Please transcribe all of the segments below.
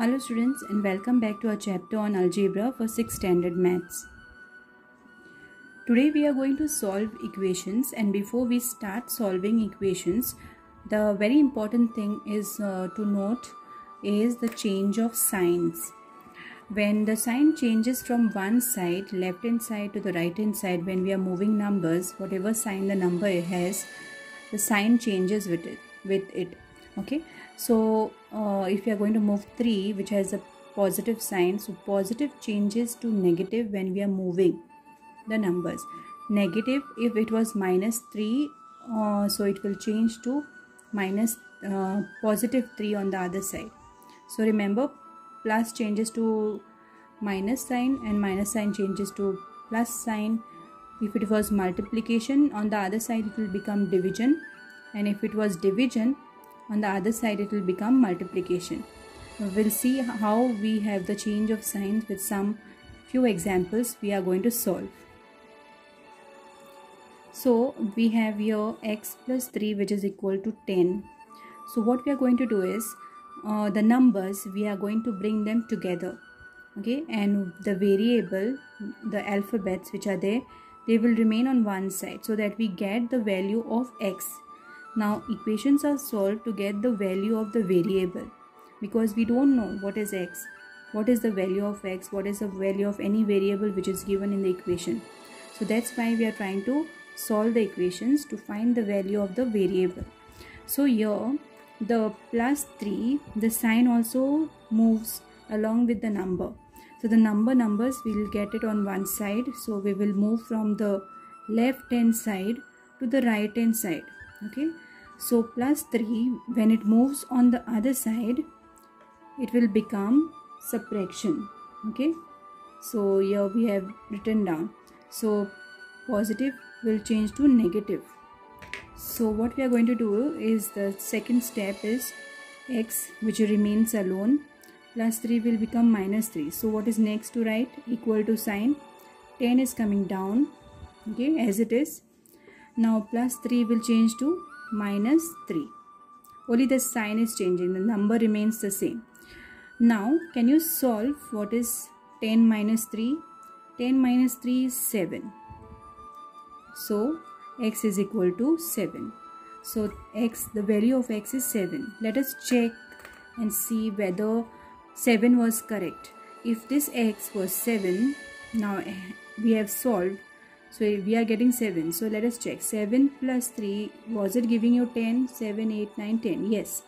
Hello students and welcome back to our chapter on algebra for 6th standard maths. Today we are going to solve equations and before we start solving equations the very important thing is uh, to note is the change of signs. When the sign changes from one side left hand side to the right hand side when we are moving numbers whatever sign the number has the sign changes with it with it okay? So uh, if you are going to move 3 which has a positive sign so positive changes to negative when we are moving the numbers. Negative if it was minus 3 uh, so it will change to minus uh, positive 3 on the other side. So remember plus changes to minus sign and minus sign changes to plus sign. If it was multiplication on the other side it will become division. And if it was division on the other side it will become multiplication. We'll see how we have the change of signs with some few examples we are going to solve. So we have here x plus 3 which is equal to 10 so what we are going to do is uh, the numbers we are going to bring them together. Okay? And the variable the alphabets which are there they will remain on one side so that we get the value of x now equations are solved to get the value of the variable because we don't know what is x, what is the value of x, what is the value of any variable which is given in the equation. So that's why we are trying to solve the equations to find the value of the variable. So here the plus 3 the sign also moves along with the number. So the number numbers we will get it on one side. So we will move from the left hand side to the right hand side. Okay so plus 3 when it moves on the other side it will become subtraction. Okay? So here we have written down. So positive will change to negative. So what we are going to do is the second step is x which remains alone plus 3 will become minus 3 so what is next to write? Equal to sign. 10 is coming down. Okay? As it is. Now plus 3 will change to minus 3. Only the sign is changing, the number remains the same. Now, can you solve what is 10 minus 3? 10 minus 3 is 7. So, x is equal to 7. So, x, the value of x is 7. Let us check and see whether 7 was correct. If this x was 7, now we have solved so we are getting 7. So let us check. 7 plus 3, was it giving you 10? 7, 8, 9, 10. Yes.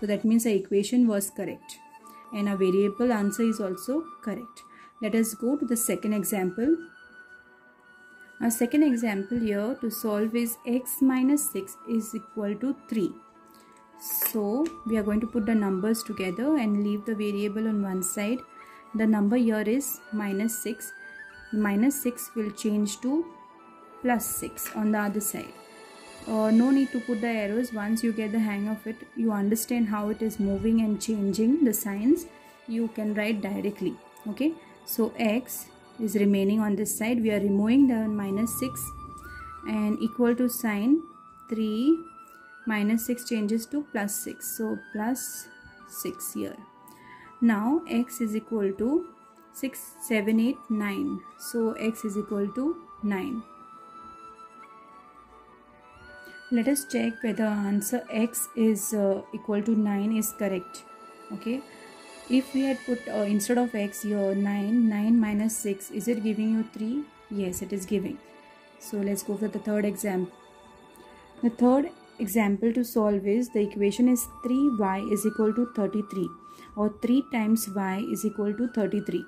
So that means the equation was correct. And our variable answer is also correct. Let us go to the second example. Our second example here to solve is x minus 6 is equal to 3. So we are going to put the numbers together and leave the variable on one side. The number here is minus 6 minus 6 will change to plus 6 on the other side. Uh, no need to put the arrows. Once you get the hang of it you understand how it is moving and changing the signs. You can write directly okay? So x is remaining on this side. We are removing the minus 6 and equal to sign 3 minus 6 changes to plus 6 so plus 6 here. Now x is equal to 6 7 8 9 so x is equal to 9 let us check whether answer x is uh, equal to 9 is correct. Okay? If we had put uh, instead of x here 9 9 minus 6 is it giving you 3 yes it is giving. So let's go for the third example the third example to solve is the equation is 3y is equal to 33 or 3 times y is equal to 33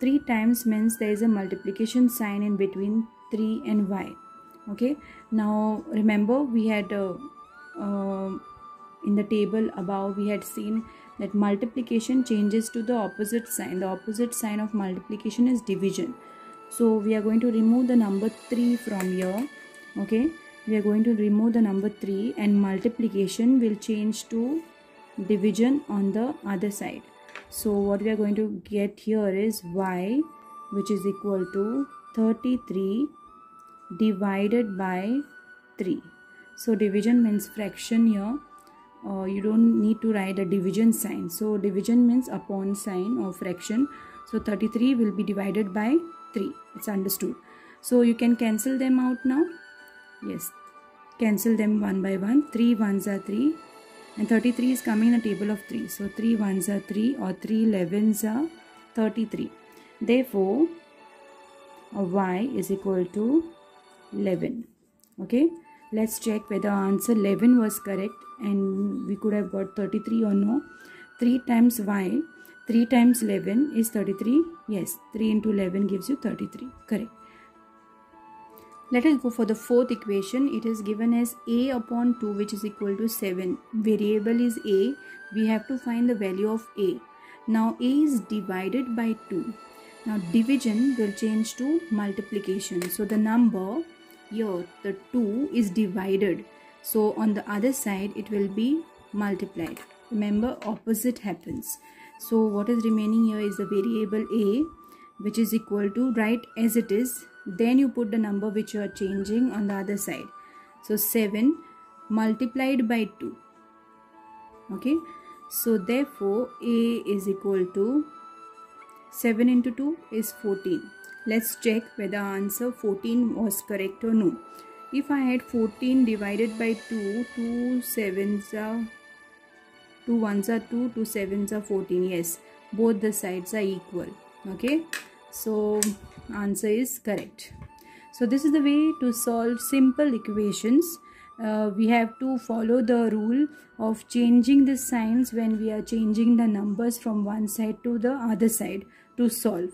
3 times means there is a multiplication sign in between 3 and y. Okay? Now remember we had uh, uh, in the table above we had seen that multiplication changes to the opposite sign. The opposite sign of multiplication is division. So we are going to remove the number 3 from here. Okay? We are going to remove the number 3 and multiplication will change to division on the other side so what we are going to get here is y which is equal to 33 divided by 3 so division means fraction here. Uh, you don't need to write a division sign. So division means upon sign or fraction. So 33 will be divided by 3 it's understood. So you can cancel them out now. Yes. Cancel them one by one. 3 ones are 3 and 33 is coming in a table of 3 so 3 ones are 3 or 3 elevens are 33 therefore y is equal to 11 okay? Let's check whether answer 11 was correct and we could have got 33 or no. 3 times y 3 times 11 is 33 yes 3 into 11 gives you 33 correct let us go for the fourth equation. It is given as a upon 2 which is equal to 7 variable is a. We have to find the value of a. Now a is divided by 2 now division will change to multiplication. So the number here the 2 is divided. So on the other side it will be multiplied. Remember opposite happens. So what is remaining here is the variable a which is equal to write as it is then you put the number which you are changing on the other side so 7 multiplied by 2 okay so therefore a is equal to 7 into 2 is 14 Let's check whether answer 14 was correct or no. If I had 14 divided by 2, 2 sevens are 2 ones are 2, 2 sevens are 14. Yes, both the sides are equal. Okay, so answer is correct. So this is the way to solve simple equations. Uh, we have to follow the rule of changing the signs when we are changing the numbers from one side to the other side to solve.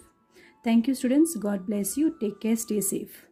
Thank you students. God bless you. Take care. Stay safe.